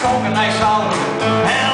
smoke a nice solid. And